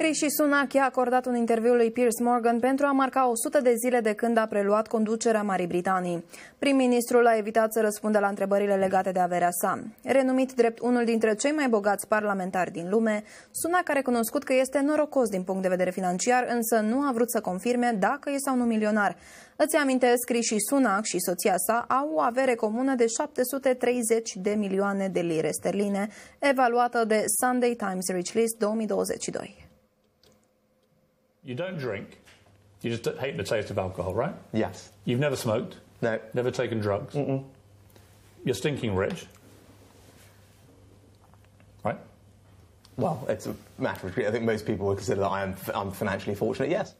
Rishi Sunak i-a acordat un interviu lui Piers Morgan pentru a marca 100 de zile de când a preluat conducerea Marii Britanii. Prim-ministrul a evitat să răspundă la întrebările legate de averea sa. Renumit drept unul dintre cei mai bogați parlamentari din lume, Sunak a recunoscut că este norocos din punct de vedere financiar, însă nu a vrut să confirme dacă e sau nu milionar. Îți amintesc, Rishi Sunak și soția sa au o avere comună de 730 de milioane de lire sterline, evaluată de Sunday Times Rich List 2022. You don't drink. You just hate the taste of alcohol, right? Yes. You've never smoked. No. Never taken drugs. Mm-mm. You're stinking rich. Right? Well, it's a matter of. degree. I think most people would consider that I am. I'm financially fortunate. Yes.